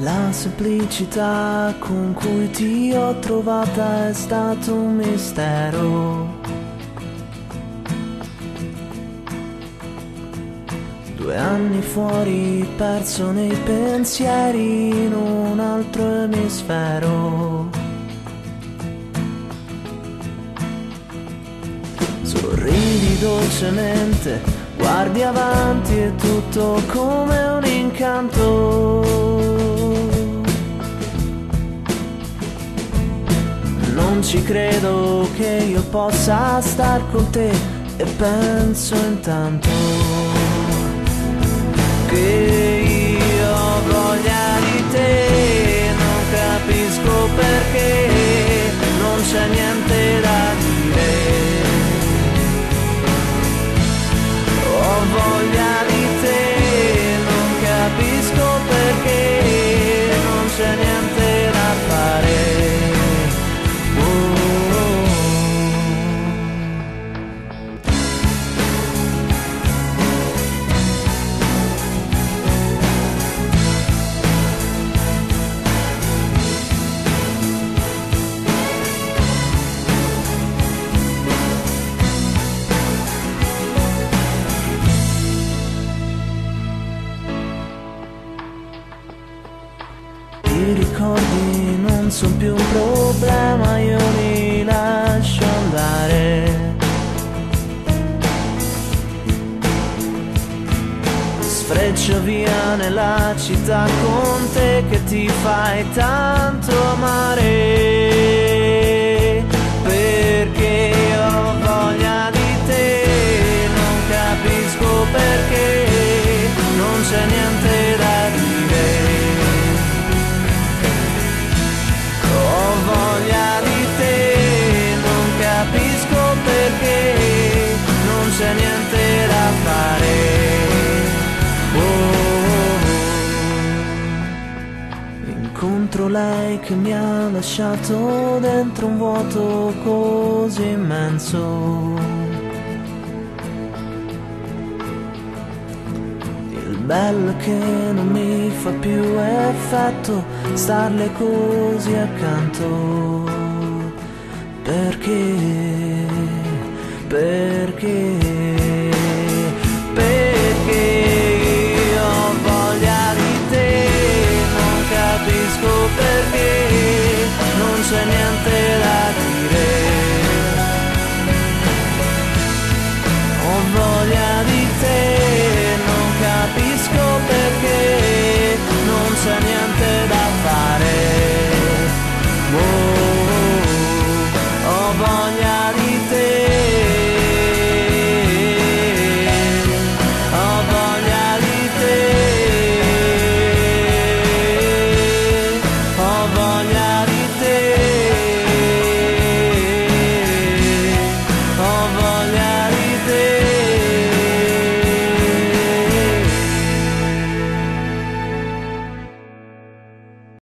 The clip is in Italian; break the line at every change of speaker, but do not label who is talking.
La semplicità con cui ti ho trovata è stato un mistero. Due anni fuori, perso nei pensieri in un altro emisfero. Sorridi dolcemente, guardi avanti e tutto come un incanto. Ci credo che io possa star con te e penso intanto che I ricordi non sono più un problema, io li lascio andare. Sfreccio via nella città con te che ti fai tanto amare. Incontro lei che mi ha lasciato dentro un vuoto così immenso. Il bello che non mi fa più effetto starle così accanto. Perché? Perché?